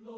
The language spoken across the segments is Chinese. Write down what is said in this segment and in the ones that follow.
到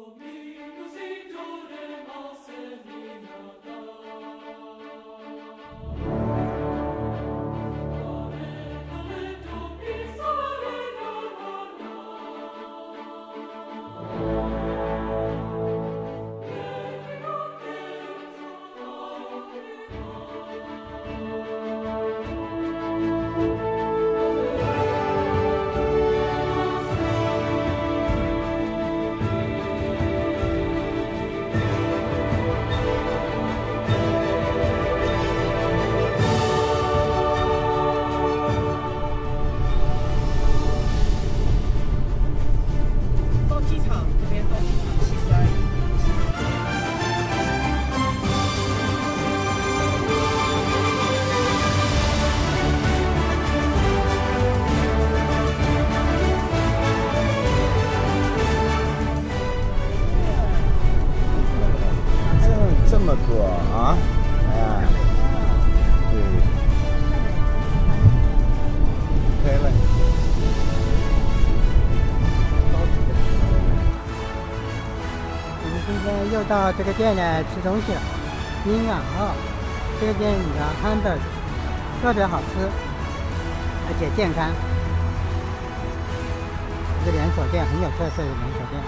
这这么多啊！哎，对，开了。我们今天又到这个店来吃东西了，冰啊啊！这个店里的汉堡特别好吃，而且健康。这个连锁店很有特色的连锁店。